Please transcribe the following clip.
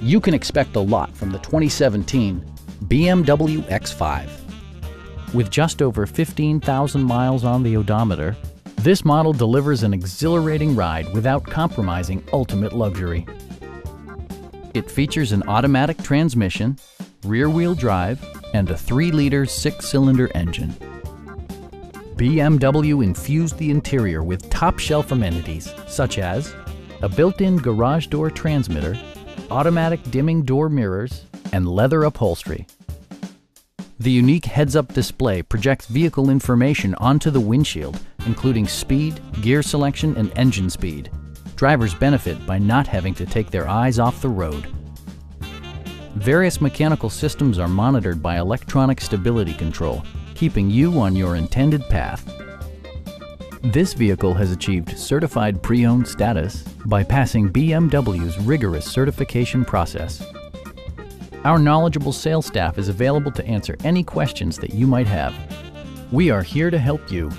you can expect a lot from the 2017 BMW X5. With just over 15,000 miles on the odometer, this model delivers an exhilarating ride without compromising ultimate luxury. It features an automatic transmission, rear-wheel drive, and a 3-liter six-cylinder engine. BMW infused the interior with top-shelf amenities such as a built-in garage door transmitter, automatic dimming door mirrors, and leather upholstery. The unique heads-up display projects vehicle information onto the windshield, including speed, gear selection, and engine speed. Drivers benefit by not having to take their eyes off the road. Various mechanical systems are monitored by electronic stability control, keeping you on your intended path. This vehicle has achieved certified pre-owned status by passing BMW's rigorous certification process. Our knowledgeable sales staff is available to answer any questions that you might have. We are here to help you